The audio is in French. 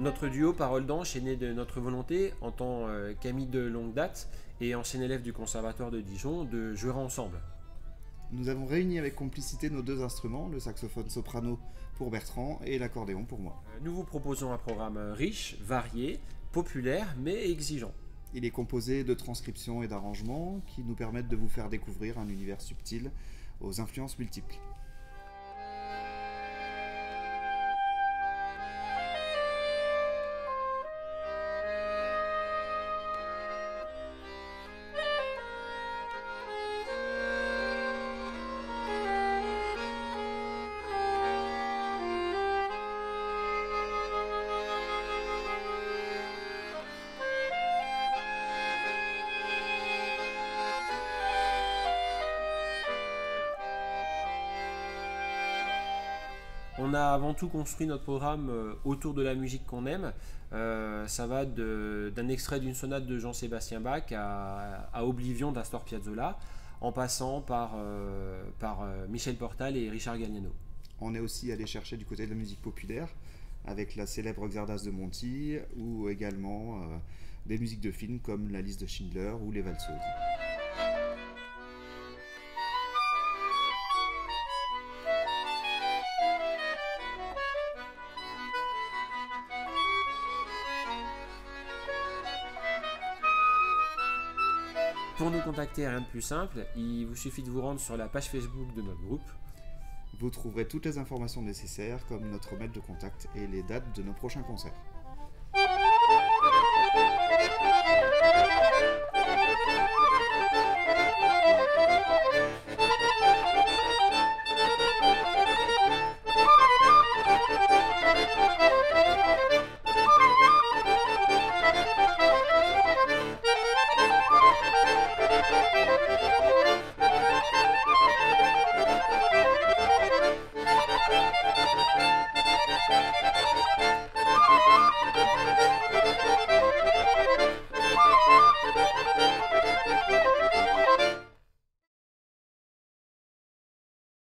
Notre duo Parole d'Anche est né de notre volonté, en tant euh, qu'amis de longue date et ancien élève du Conservatoire de Dijon, de jouer ensemble. Nous avons réuni avec complicité nos deux instruments, le saxophone soprano pour Bertrand et l'accordéon pour moi. Euh, Nous vous proposons un programme riche, varié, populaire mais exigeant. Il est composé de transcriptions et d'arrangements qui nous permettent de vous faire découvrir un univers subtil aux influences multiples. On a avant tout construit notre programme euh, autour de la musique qu'on aime. Euh, ça va d'un extrait d'une sonate de Jean-Sébastien Bach à, Oblivion d'Astor Piazzolla, en passant par, euh, Michel Portal et Richard Galliano. On est aussi allé chercher du côté de la musique populaire avec la célèbre Xardas de Monty ou également des musiques de films comme La liste de Schindler ou Les Valseuses. Pour nous contacter, rien de plus simple, il vous suffit de vous rendre sur la page Facebook de notre groupe. Vous trouverez toutes les informations nécessaires comme notre mail de contact et les dates de nos prochains concerts.